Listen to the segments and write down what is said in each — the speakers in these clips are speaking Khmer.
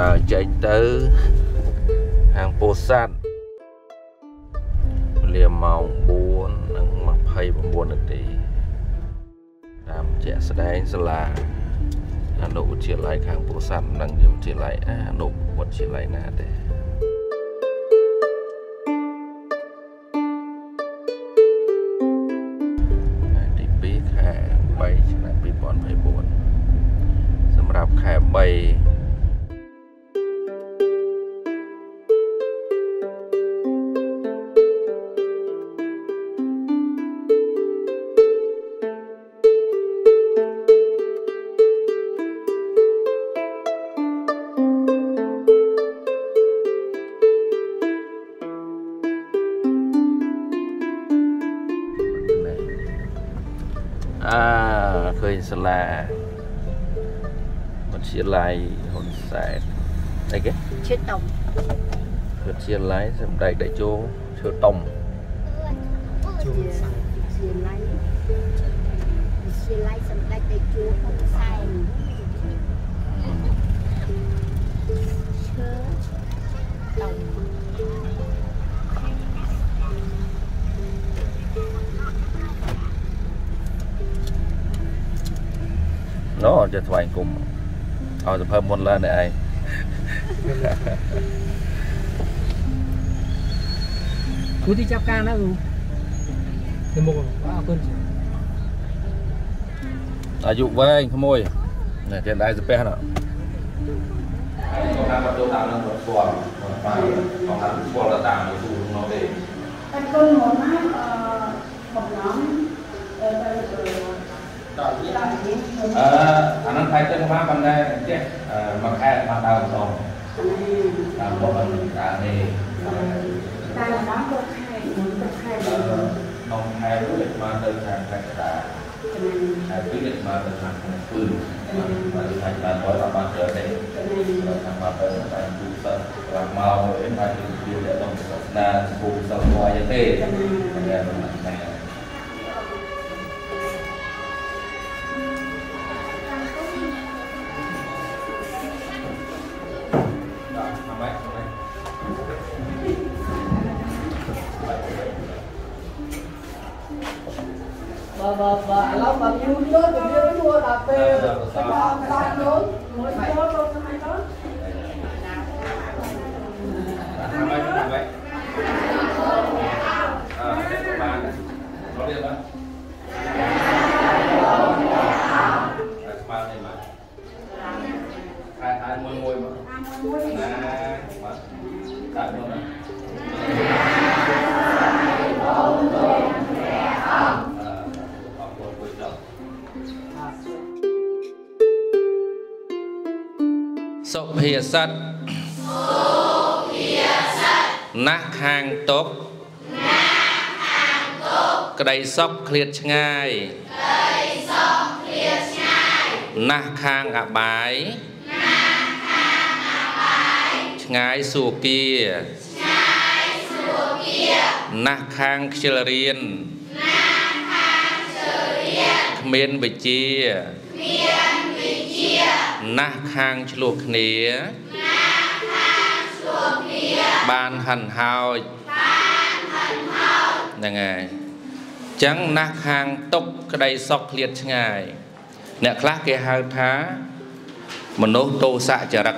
ដើរចេញទៅហាងពោធិ៍សាត់វេលាម៉ោង4:29នាទីតាមជាក់ស្ដែងសាលាអនុវិទ្យាល័យខាងពោធិ៍សាត់និងវិទ្យាល័យអនុវិទ្យាល័យណាទេថ្ងៃទី2ខែ3ឆ្នាំ2024សម្រាប់ខែ3 អាឃើញសាលាវិទ្យាល័យហ៊ុនសែនអីគេឈើតុំវិទ្យាល័យសម្ដេចតេជោឈើតុំជួនសា តេជោហ៊ុនសែនឈើតុំណូចេះថ្វាយគុំឲ្យសភើមុនឡើងនេះឯងគ្រូទីចាប់ការណាគ្រូទៅមុខអរគុណអាយុវែងក្មួយនេះចេះដៃសាពះណ៎តាមទៅតាមនឹងស្គាល់បាទបងតាមស្គាល់តាមទៅទូនោះទេតែកូនមកណាអឺបំណងអឺទៅដល់នេះដល់នេះ អឺអាហ្នឹងខែទឹកមកប៉ុន្តែចេះមួយខែមកដើមម្ដងតាមបងបានដើរនេះតែម្ដងក៏ខែមួយក៏ខែអឺក្នុងខែមួយមកទៅខាងខេត្តកណ្ដាលចំណេញខែពីរមកទៅខាងក្នុងពឺមកទៅខាងបានបើដល់បានត្រូវទេចំណេញខាងមកទៅតែទូសិស្សរាប់មកអីមកទៅជាទៅដល់សាសនាពូសិស្សមួយយ៉ាងទេតែមិនតែ bà và và lắm mà yêu nữa thì yêu mua đạp về thành ra tan lớn mỗi ngày đó trong hai đó Hãy subscribe cho kênh Ghiền Mì Gõ Để không bỏ lỡ những video hấp dẫn សុភាសិតណាស់ខាងតុកណាស់ខាងតុកក្តីសុខឃ្លាតឆ្ងាយក្តីសុខឃ្លាតឆ្ងាយណាស់ខាងអបាយណាស់ខាងអបាយឆ្ងាយសួគាឆ្ងាយសួគាណាស់ខាងខ្ជិលរៀនណាស់ខាងខ្ជិលរៀនគ្មានវិជ្ជាគ្មានវិជ្ជាណាស់ខាងឆ្លោះគ្នាបានហិនហោចបានហិនហោចហ្នឹងហើយអញ្ចឹងណាស់ខាងតុកក្តីសុខឃ្លាតឆ្ងាយអ្នកខ្លះគេហៅថាមនុស្សទោសៈចរិត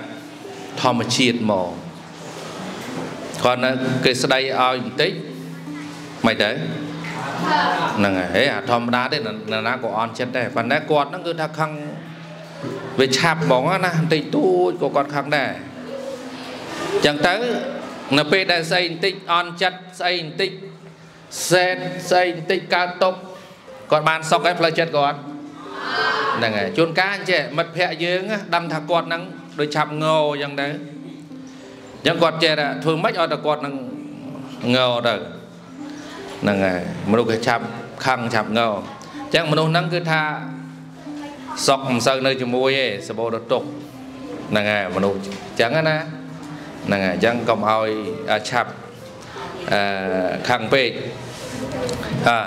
ធម្មជាតិមកគាត់នៅគេស្ដីឲ្យបន្តិចមិនទៅហ្នឹងហើយហេអាធម្មតាទេនរណាក៏អន់ចិត្តដែរប៉ុន្តែគាត់ហ្នឹងគឺថាខឹង វាឆាប់ហ្មងណាបន្តិចតួចក៏គាត់ខឹងដែរអញ្ចឹងទៅនៅពេលដែលស្អីបន្តិចអន់ចិត្តស្អីបន្តិចសេតស្អីបន្តិចកើតຕົកគាត់បានសុខហើយផ្លូវចិត្តគាត់ហ្នឹងហើយជួនកាលអញ្ចេះមិត្តភ័ក្ដិយើងដឹងថាគាត់ហ្នឹងដូចឆាប់ងោអញ្ចឹងទៅអញ្ចឹងគាត់ចេះថាធ្វើម៉េចឲ្យតែគាត់នឹងងោទៅហ្នឹងហើយមនុស្សគេឆាប់ខឹងឆាប់ងោអញ្ចឹងមនុស្សហ្នឹងគឺថា សុខមិនសូវនៅជាមួយទេសបោរទុកហ្នឹងហើយមនុស្សអញ្ចឹងណាហ្នឹងហើយអញ្ចឹងកុំឲ្យឆាប់អឺខឹងពេកអើ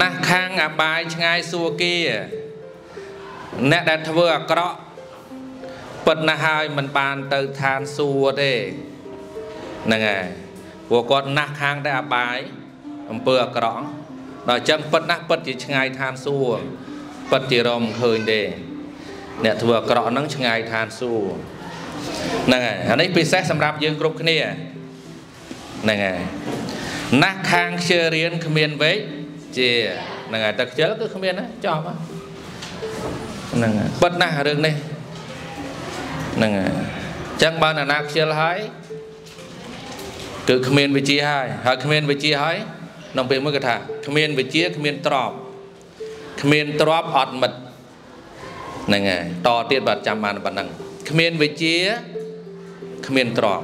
ណាស់ខាងអបាយឆ្ងាយសួគាអ្នកដែលធ្វើអាក្រក់ពិតណាស់ហើយមិនបានទៅឋានសួគ៌ទេហ្នឹងហើយព្រោះគាត់ណាស់ខាងតែអបាយអំពើអាក្រក់ដល់អញ្ចឹងពិតណាស់ពិតជាឆ្ងាយឋានសួគ៌ ពិតជារមឃើញទេអ្នកធ្វើអាក្រក់ហ្នឹងឆ្ងាយឋានសួគ៌ហ្នឹងហើយអានេះពិសេសសម្រាប់យើងគ្រប់គ្នាហ្នឹងហើយណាស់ខាងខ្ជិលរៀនគ្មានវេកជាហ្នឹងហើយតែខ្ជិលគឺគ្មានណាចប់ហ្នឹងហើយពិតណាស់រឿងនេះហ្នឹងហើយអញ្ចឹងបើអ្នកណាខ្ជិលហើយគឺគ្មានវិជាហើយហើយគ្មានវិជាហើយក្នុងពេលមួយគេថាគ្មានវិជាគ្មានទ្រប គ្មានទ្របអត់មិត្តហ្នឹងហើយតទៀតបាទចាំបានប៉ុណ្ណឹងគ្មានវិជាគ្មានទ្រប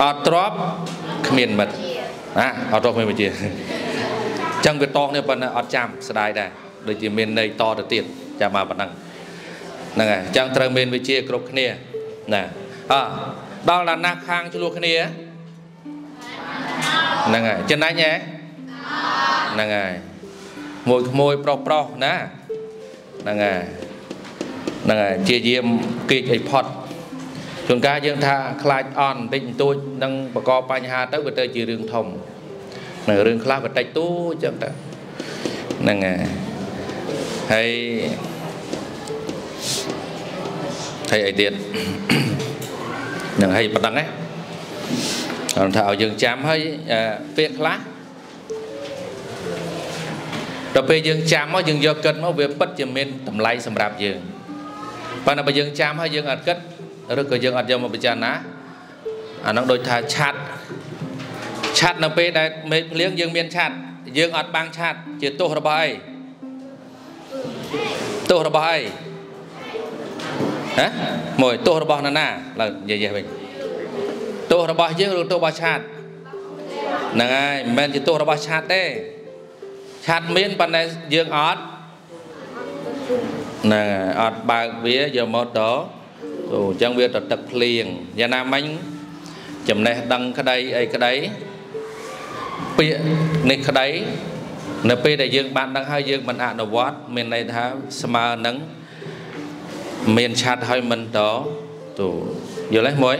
អត់ទ្របគ្មានមិត្តណាអត់ទ្របគ្មានវិជាអញ្ចឹងវាតកនេះប៉ុណ្ណឹងអត់ចាំស្ដាយដែរដូចជាមានន័យតទៅទៀតចាំបានប៉ុណ្ណឹងហ្នឹងហើយអញ្ចឹងត្រូវមានវិជាគ្រប់គ្នាណាអដល់ដល់ណាស់ខាងឆ្លោះគ្នាហ្នឹងហើយចំណេញហ៎ហ្នឹងហើយ មួយក្មួយប្រុសប្រុសណាហ្នឹងហើយហ្នឹងហើយជាយាមគៀកឲ្យផុតជួនកាលយើងថាខ្លាចអន់បន្តិចបន្តួចនឹងបកកបញ្ហាទៅវាទៅជារឿងធំនៅរឿងខ្លះបន្តិចទូអញ្ចឹងទៅហ្នឹងហើយហើយហើយអីទៀតនឹងហើយប៉ុណ្ណឹងណាគាត់ថាឲ្យយើងចាំហើយពាក្យខ្លះ ដល់ពេលយើងចាំមកយើងយកគិតមកវាពិតជាមានតម្លៃសម្រាប់យើងប៉ុន្តែបើយើងចាំហើយយើងអត់គិតឬក៏យើងអត់យកមកពិចារណាអានោះដូចថាឆាត់ឆាត់នៅពេលដែលមេឃភ្លៀងយើងមានឆាត់យើងអត់បាំងឆាត់ជាទោសរបស់អីទោសរបស់អីហ៎មួយទោសរបស់នរណាឡើងនិយាយវិញទោសរបស់យើងឬទោសរបស់ឆាតហ្នឹងហើយមិនមែនជាទោសរបស់ឆាតទេ ឆាតមានប៉ុន្តែយើងអត់ហ្នឹងហើយអត់បើកវាយកមកតអូអញ្ចឹងវាទៅទឹកភ្លៀងយ៉ាងណាមិញចំណេះដឹងក្តីអីក្តីពាក្យនេះក្តីនៅពេលដែលយើងបានដឹងហើយយើងមិនអនុវត្តមានន័យថាស្មើនឹងមានឆាត់ហើយមិនតទូយល់ទេមួយ